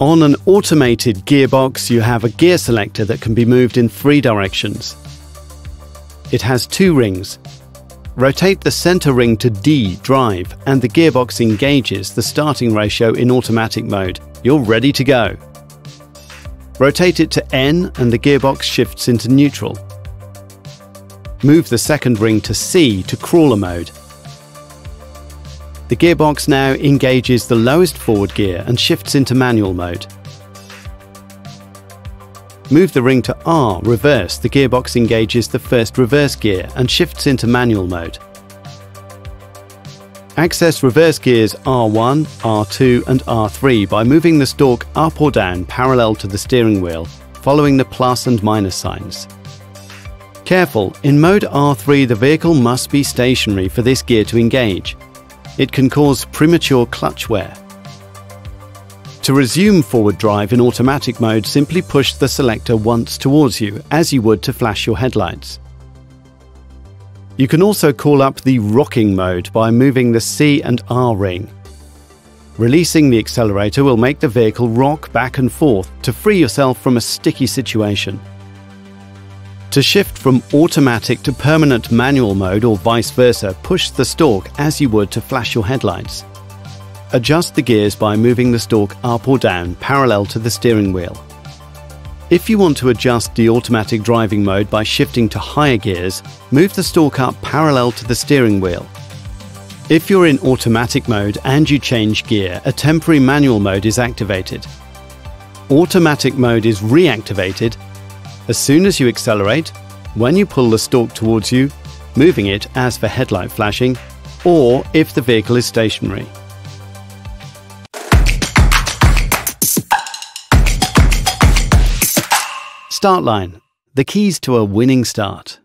On an automated gearbox, you have a gear selector that can be moved in three directions. It has two rings. Rotate the center ring to D, drive, and the gearbox engages the starting ratio in automatic mode. You're ready to go. Rotate it to N and the gearbox shifts into neutral. Move the second ring to C to crawler mode. The gearbox now engages the lowest forward gear and shifts into manual mode. Move the ring to R, reverse, the gearbox engages the first reverse gear and shifts into manual mode. Access reverse gears R1, R2 and R3 by moving the stalk up or down parallel to the steering wheel, following the plus and minus signs. Careful, in mode R3 the vehicle must be stationary for this gear to engage. It can cause premature clutch wear. To resume forward drive in automatic mode, simply push the selector once towards you, as you would to flash your headlights. You can also call up the rocking mode by moving the C and R ring. Releasing the accelerator will make the vehicle rock back and forth to free yourself from a sticky situation. To shift from automatic to permanent manual mode or vice versa, push the stalk as you would to flash your headlights. Adjust the gears by moving the stalk up or down parallel to the steering wheel. If you want to adjust the automatic driving mode by shifting to higher gears, move the stalk up parallel to the steering wheel. If you're in automatic mode and you change gear, a temporary manual mode is activated. Automatic mode is reactivated as soon as you accelerate, when you pull the stalk towards you, moving it as for headlight flashing, or if the vehicle is stationary. Start line. The keys to a winning start.